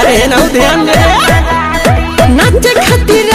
अरे ना ध्यान रे नाच खातिर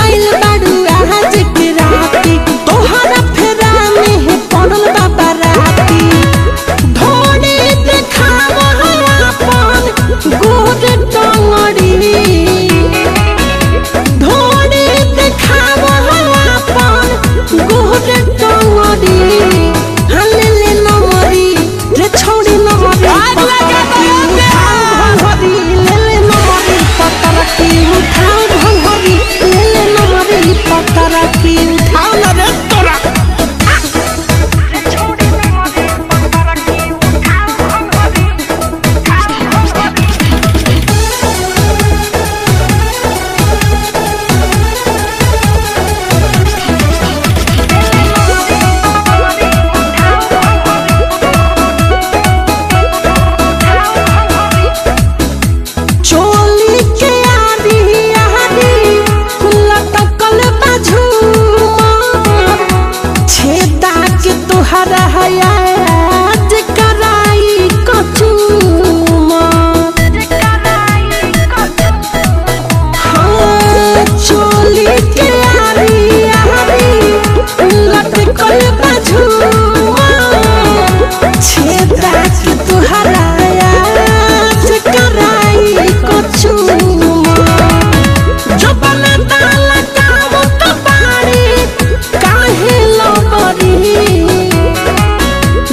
हया कराई कछु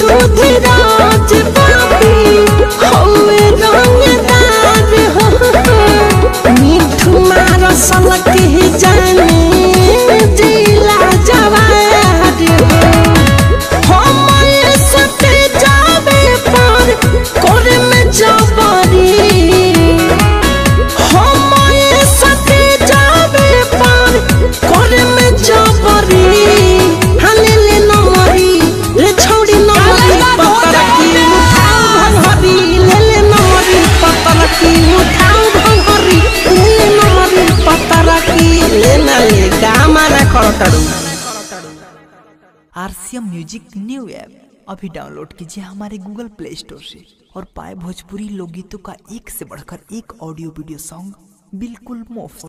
दूध राज पर आरसीएम म्यूज़िक न्यू ऐप, अभी डाउनलोड कीजिए हमारे गूगल प्ले स्टोर से और पाए भोजपुरी लोकगीतों का एक से बढ़कर एक ऑडियो वीडियो सॉन्ग बिल्कुल मुफ़्त।